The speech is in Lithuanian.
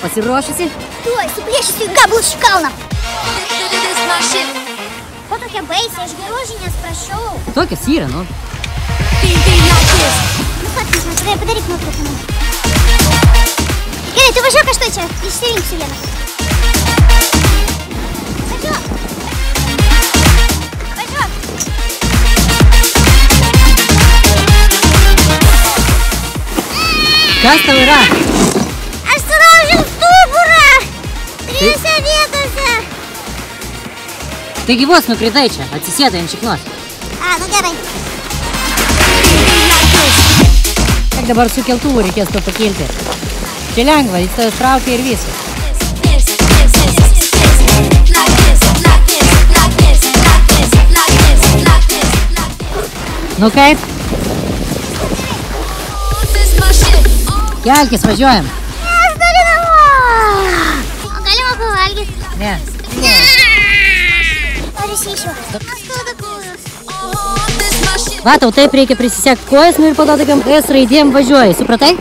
Pasiruošusi? Tuoj, suplėšysiu į gabalus iš kalną. This my shit. Po tokia baisė, aš gerų žinias prašau. Tokios yra, nu. Be, be like this. Nu, pats, man tada padaryk nuotrauką man. Gerai, tu važiuok aš tai čia, išsirinksiu vieną. Važiuok. Važiuok. Kas tau yra? Taigi vos nukritai čia, atsisėdai ant šiknos. A, nu gerai. Kiek dabar su keltuvu reikės to pakilti? Čia lengva, jis tavęs traukia ir viskas. This, this, this, this, this, this. Like this, like this, like this, like this, like this, like this, like this. Nu kaip? This my shit. Oh, Kelkis, važiuojam. Aš noriu namo. O galima pavalgyti? Ne. Noriu tau taip reikia prisisiekti kojas, nu ir po to tokiam S raidėm važiuoji, supratai?